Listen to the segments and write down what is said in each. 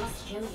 must kill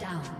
down.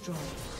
Destroyed.